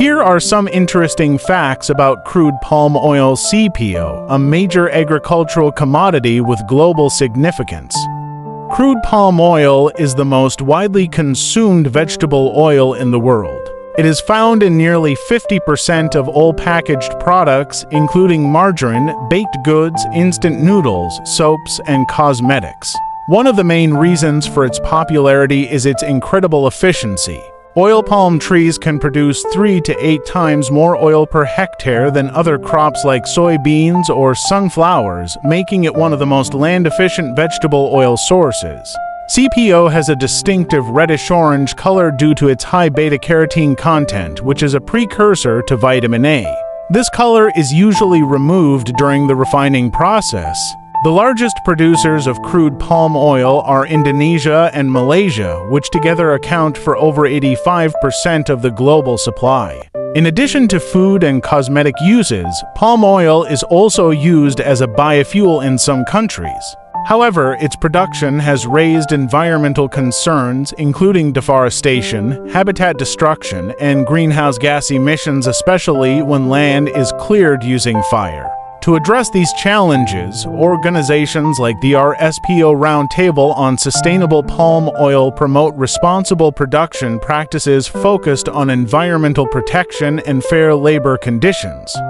Here are some interesting facts about crude palm oil CPO, a major agricultural commodity with global significance. Crude palm oil is the most widely consumed vegetable oil in the world. It is found in nearly 50% of all packaged products, including margarine, baked goods, instant noodles, soaps, and cosmetics. One of the main reasons for its popularity is its incredible efficiency. Oil palm trees can produce 3 to 8 times more oil per hectare than other crops like soybeans or sunflowers, making it one of the most land-efficient vegetable oil sources. CPO has a distinctive reddish-orange color due to its high beta-carotene content, which is a precursor to vitamin A. This color is usually removed during the refining process, the largest producers of crude palm oil are Indonesia and Malaysia, which together account for over 85% of the global supply. In addition to food and cosmetic uses, palm oil is also used as a biofuel in some countries. However, its production has raised environmental concerns, including deforestation, habitat destruction, and greenhouse gas emissions, especially when land is cleared using fire. To address these challenges, organizations like the RSPO Roundtable on Sustainable Palm Oil promote responsible production practices focused on environmental protection and fair labor conditions.